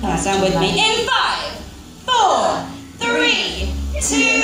Pass on with me in five, four, three, two,